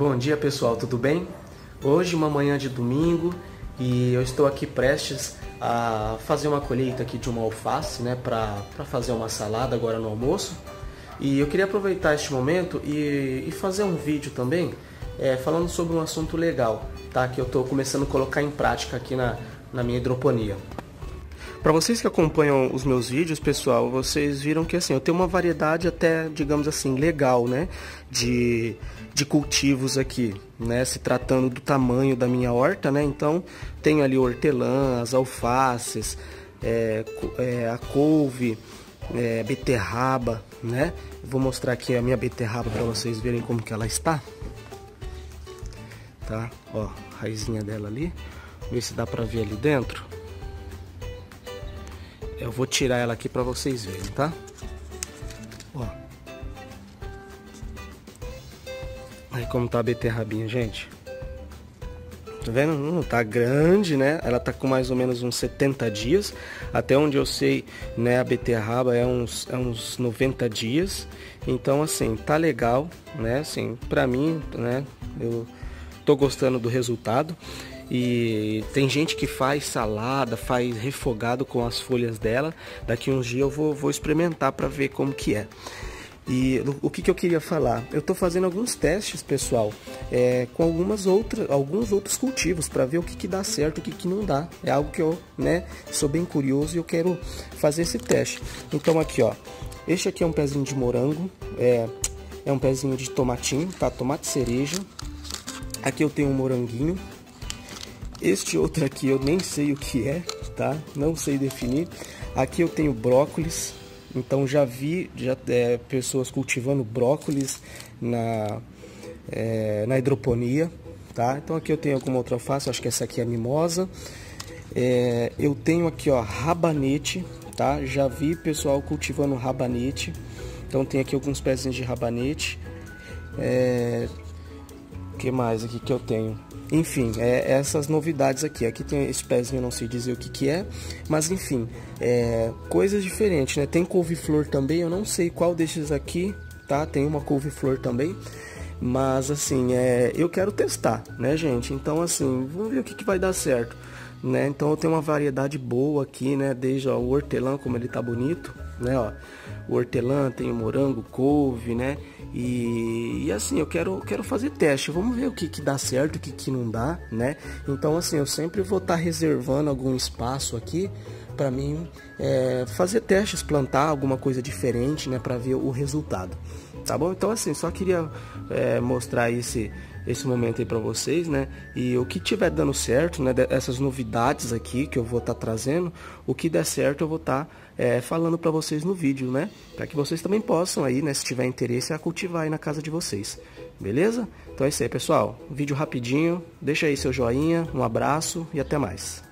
Bom dia pessoal, tudo bem? Hoje uma manhã de domingo e eu estou aqui prestes a fazer uma colheita aqui de uma alface, né, para fazer uma salada agora no almoço. E eu queria aproveitar este momento e, e fazer um vídeo também é, falando sobre um assunto legal, tá? Que eu estou começando a colocar em prática aqui na, na minha hidroponia. Para vocês que acompanham os meus vídeos, pessoal, vocês viram que assim, eu tenho uma variedade até, digamos assim, legal, né, de, de cultivos aqui, né, se tratando do tamanho da minha horta, né, então tenho ali hortelãs, alfaces, é, é, a couve, é, beterraba, né, vou mostrar aqui a minha beterraba para vocês verem como que ela está, tá, ó, raizinha dela ali, ver se dá para ver ali dentro, eu vou tirar ela aqui para vocês verem, tá? Ó. Aí como tá a beterrabinha, gente. Tá vendo? Não tá grande, né? Ela tá com mais ou menos uns 70 dias. Até onde eu sei, né, a beterraba é uns, é uns 90 dias. Então, assim, tá legal, né? Assim, pra mim, né, eu tô gostando do resultado. E tem gente que faz salada, faz refogado com as folhas dela. Daqui uns dias eu vou, vou experimentar para ver como que é. E o que, que eu queria falar? Eu estou fazendo alguns testes, pessoal, é, com algumas outras, alguns outros cultivos para ver o que, que dá certo e o que, que não dá. É algo que eu né, sou bem curioso e eu quero fazer esse teste. Então aqui, ó, este aqui é um pezinho de morango, é, é um pezinho de tomatinho, tá? Tomate cereja. Aqui eu tenho um moranguinho, este outro aqui eu nem sei o que é, tá? Não sei definir. Aqui eu tenho brócolis, então já vi já, é, pessoas cultivando brócolis na, é, na hidroponia, tá? Então aqui eu tenho alguma outra alface, acho que essa aqui é mimosa. É, eu tenho aqui, ó, rabanete, tá? Já vi pessoal cultivando rabanete. Então tem aqui alguns pezinhos de rabanete. É, que mais aqui que eu tenho? Enfim, é, essas novidades aqui. Aqui tem esse pezinho, não sei dizer o que que é, mas enfim, é, coisas diferentes, né? Tem couve-flor também, eu não sei qual desses aqui, tá? Tem uma couve-flor também, mas assim, é, eu quero testar, né, gente? Então assim, vamos ver o que, que vai dar certo, né? Então eu tenho uma variedade boa aqui, né? Desde ó, o hortelã, como ele tá bonito, né? Ó, o hortelã, tem o morango, couve, né? E, e, assim, eu quero, quero fazer teste, vamos ver o que, que dá certo, o que, que não dá, né? Então assim, eu sempre vou estar tá reservando algum espaço aqui para mim é, fazer testes, plantar alguma coisa diferente, né? Para ver o resultado, tá bom? Então assim, só queria é, mostrar esse esse momento aí para vocês, né? E o que tiver dando certo, né? Essas novidades aqui que eu vou estar tá trazendo, o que der certo eu vou estar tá, é, falando para vocês no vídeo, né? Para que vocês também possam aí, né? Se tiver interesse, a cultivar aí na casa de vocês, beleza? Então é isso aí, pessoal. Vídeo rapidinho. Deixa aí seu joinha, um abraço e até mais.